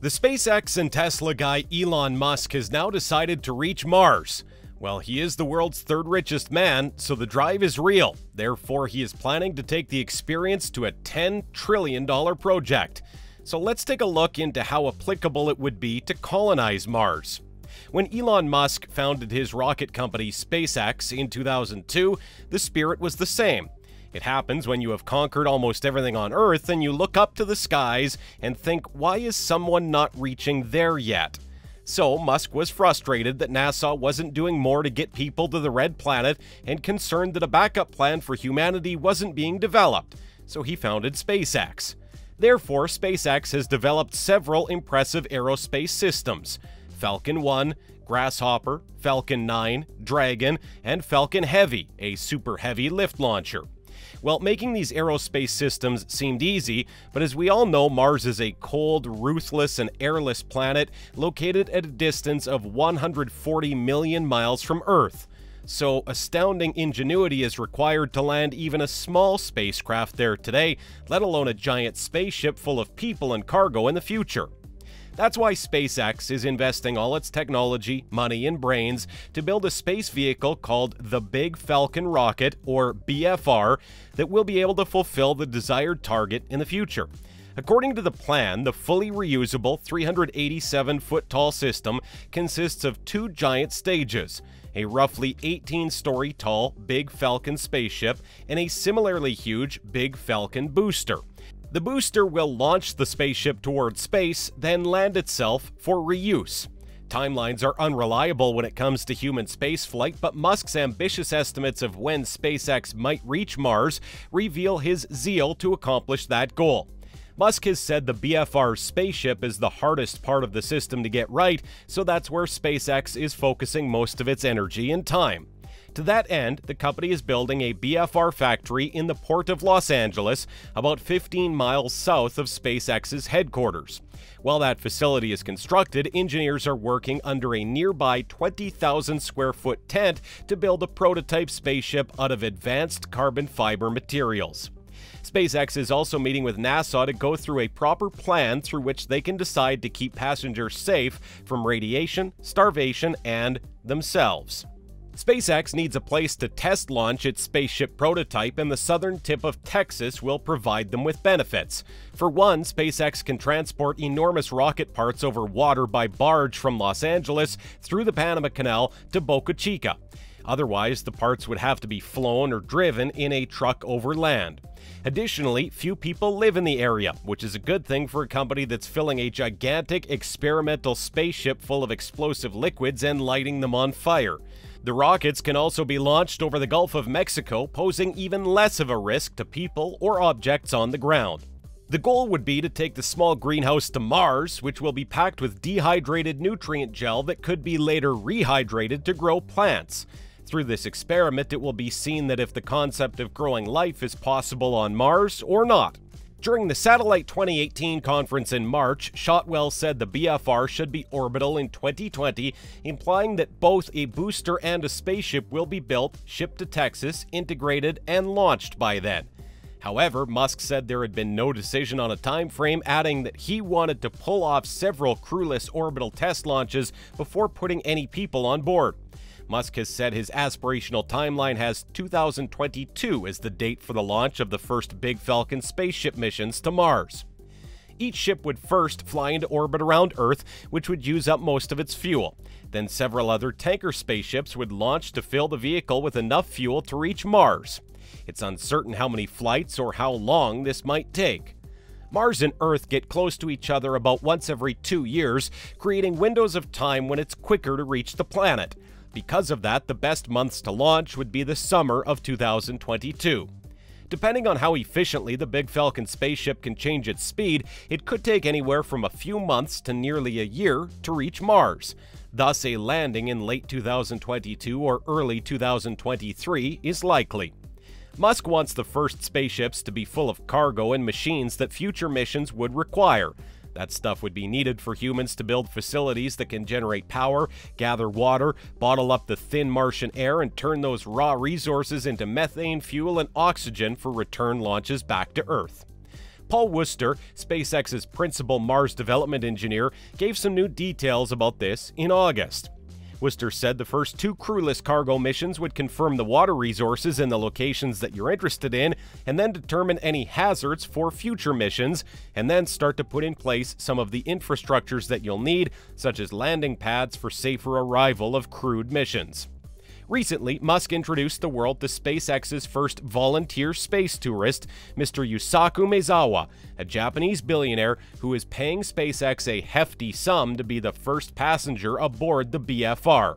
The SpaceX and Tesla guy Elon Musk has now decided to reach Mars. Well, he is the world's third richest man, so the drive is real. Therefore, he is planning to take the experience to a $10 trillion project. So let's take a look into how applicable it would be to colonize Mars. When Elon Musk founded his rocket company SpaceX in 2002, the spirit was the same. It happens when you have conquered almost everything on Earth and you look up to the skies and think, why is someone not reaching there yet? So Musk was frustrated that NASA wasn't doing more to get people to the red planet and concerned that a backup plan for humanity wasn't being developed, so he founded SpaceX. Therefore, SpaceX has developed several impressive aerospace systems Falcon 1, Grasshopper, Falcon 9, Dragon, and Falcon Heavy, a super heavy lift launcher. Well, making these aerospace systems seemed easy, but as we all know, Mars is a cold, ruthless, and airless planet located at a distance of 140 million miles from Earth. So, astounding ingenuity is required to land even a small spacecraft there today, let alone a giant spaceship full of people and cargo in the future. That's why SpaceX is investing all its technology, money, and brains to build a space vehicle called the Big Falcon Rocket, or BFR, that will be able to fulfill the desired target in the future. According to the plan, the fully reusable 387 foot tall system consists of two giant stages a roughly 18 story tall Big Falcon spaceship and a similarly huge Big Falcon booster. The booster will launch the spaceship towards space, then land itself for reuse. Timelines are unreliable when it comes to human spaceflight, but Musk's ambitious estimates of when SpaceX might reach Mars reveal his zeal to accomplish that goal. Musk has said the BFR spaceship is the hardest part of the system to get right, so that's where SpaceX is focusing most of its energy and time. To that end, the company is building a BFR factory in the port of Los Angeles, about 15 miles south of SpaceX's headquarters. While that facility is constructed, engineers are working under a nearby 20,000 square foot tent to build a prototype spaceship out of advanced carbon fiber materials. SpaceX is also meeting with NASA to go through a proper plan through which they can decide to keep passengers safe from radiation, starvation, and themselves. SpaceX needs a place to test launch its spaceship prototype, and the southern tip of Texas will provide them with benefits. For one, SpaceX can transport enormous rocket parts over water by barge from Los Angeles through the Panama Canal to Boca Chica. Otherwise, the parts would have to be flown or driven in a truck over land. Additionally, few people live in the area, which is a good thing for a company that's filling a gigantic experimental spaceship full of explosive liquids and lighting them on fire. The rockets can also be launched over the Gulf of Mexico, posing even less of a risk to people or objects on the ground. The goal would be to take the small greenhouse to Mars, which will be packed with dehydrated nutrient gel that could be later rehydrated to grow plants. Through this experiment, it will be seen that if the concept of growing life is possible on Mars or not. During the Satellite 2018 conference in March, Shotwell said the BFR should be orbital in 2020, implying that both a booster and a spaceship will be built, shipped to Texas, integrated, and launched by then. However, Musk said there had been no decision on a time frame, adding that he wanted to pull off several crewless orbital test launches before putting any people on board. Musk has said his aspirational timeline has 2022 as the date for the launch of the first Big Falcon spaceship missions to Mars. Each ship would first fly into orbit around Earth, which would use up most of its fuel. Then several other tanker spaceships would launch to fill the vehicle with enough fuel to reach Mars. It's uncertain how many flights or how long this might take. Mars and Earth get close to each other about once every two years, creating windows of time when it's quicker to reach the planet. Because of that, the best months to launch would be the summer of 2022. Depending on how efficiently the Big Falcon spaceship can change its speed, it could take anywhere from a few months to nearly a year to reach Mars. Thus, a landing in late 2022 or early 2023 is likely. Musk wants the first spaceships to be full of cargo and machines that future missions would require, that stuff would be needed for humans to build facilities that can generate power, gather water, bottle up the thin Martian air, and turn those raw resources into methane fuel and oxygen for return launches back to Earth. Paul Wooster, SpaceX's principal Mars development engineer, gave some new details about this in August. Wooster said the first two crewless cargo missions would confirm the water resources in the locations that you're interested in, and then determine any hazards for future missions, and then start to put in place some of the infrastructures that you'll need, such as landing pads for safer arrival of crewed missions. Recently, Musk introduced the world to SpaceX's first volunteer space tourist, Mr. Yusaku Maezawa, a Japanese billionaire who is paying SpaceX a hefty sum to be the first passenger aboard the BFR.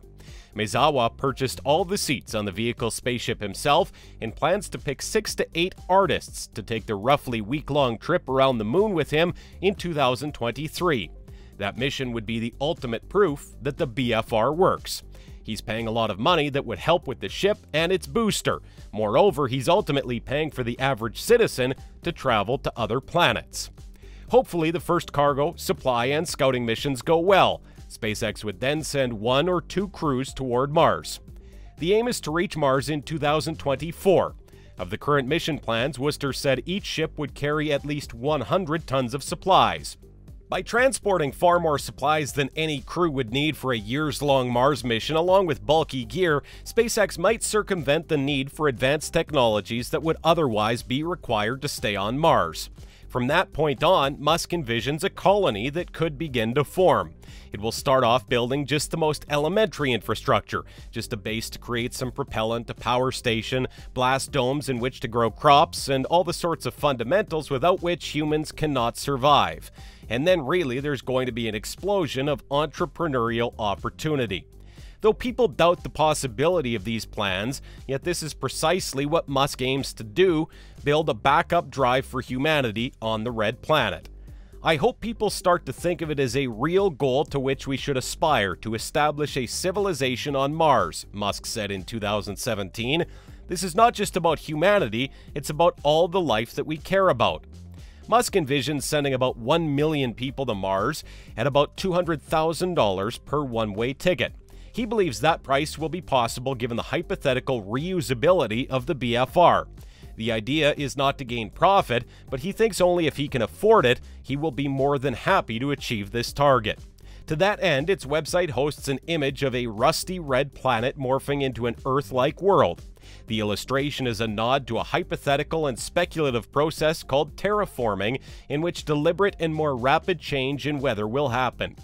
Maezawa purchased all the seats on the vehicle's spaceship himself and plans to pick six to eight artists to take the roughly week long trip around the moon with him in 2023. That mission would be the ultimate proof that the BFR works. He's paying a lot of money that would help with the ship and its booster. Moreover, he's ultimately paying for the average citizen to travel to other planets. Hopefully, the first cargo, supply, and scouting missions go well. SpaceX would then send one or two crews toward Mars. The aim is to reach Mars in 2024. Of the current mission plans, Wooster said each ship would carry at least 100 tons of supplies. By transporting far more supplies than any crew would need for a years long Mars mission, along with bulky gear, SpaceX might circumvent the need for advanced technologies that would otherwise be required to stay on Mars. From that point on, Musk envisions a colony that could begin to form. It will start off building just the most elementary infrastructure, just a base to create some propellant, a power station, blast domes in which to grow crops, and all the sorts of fundamentals without which humans cannot survive and then really there's going to be an explosion of entrepreneurial opportunity. Though people doubt the possibility of these plans, yet this is precisely what Musk aims to do build a backup drive for humanity on the red planet. I hope people start to think of it as a real goal to which we should aspire to establish a civilization on Mars, Musk said in 2017. This is not just about humanity, it's about all the life that we care about. Musk envisions sending about 1 million people to Mars at about $200,000 per one way ticket. He believes that price will be possible given the hypothetical reusability of the BFR. The idea is not to gain profit, but he thinks only if he can afford it, he will be more than happy to achieve this target. To that end, its website hosts an image of a rusty red planet morphing into an Earth like world. The illustration is a nod to a hypothetical and speculative process called terraforming, in which deliberate and more rapid change in weather will happen.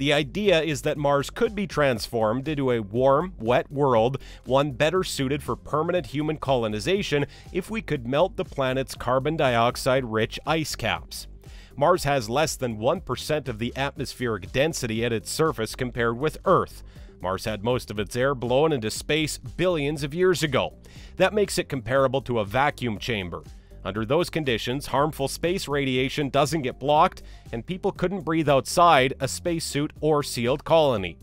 The idea is that Mars could be transformed into a warm, wet world, one better suited for permanent human colonization if we could melt the planet's carbon dioxide rich ice caps. Mars has less than 1% of the atmospheric density at its surface compared with Earth. Mars had most of its air blown into space billions of years ago. That makes it comparable to a vacuum chamber. Under those conditions, harmful space radiation doesn't get blocked, and people couldn't breathe outside a spacesuit or sealed colony.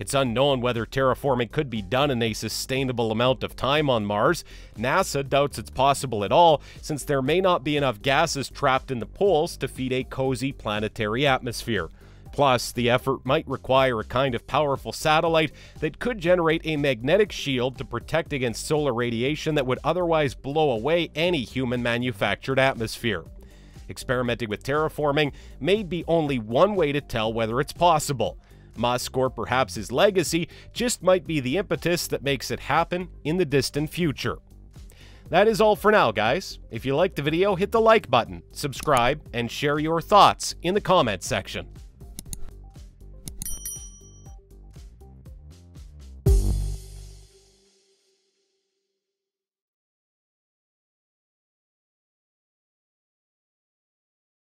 It's unknown whether terraforming could be done in a sustainable amount of time on Mars. NASA doubts it's possible at all, since there may not be enough gases trapped in the poles to feed a cozy planetary atmosphere. Plus, the effort might require a kind of powerful satellite that could generate a magnetic shield to protect against solar radiation that would otherwise blow away any human manufactured atmosphere. Experimenting with terraforming may be only one way to tell whether it's possible. Musk or perhaps his legacy just might be the impetus that makes it happen in the distant future. That is all for now, guys. If you liked the video, hit the like button, subscribe, and share your thoughts in the comments section.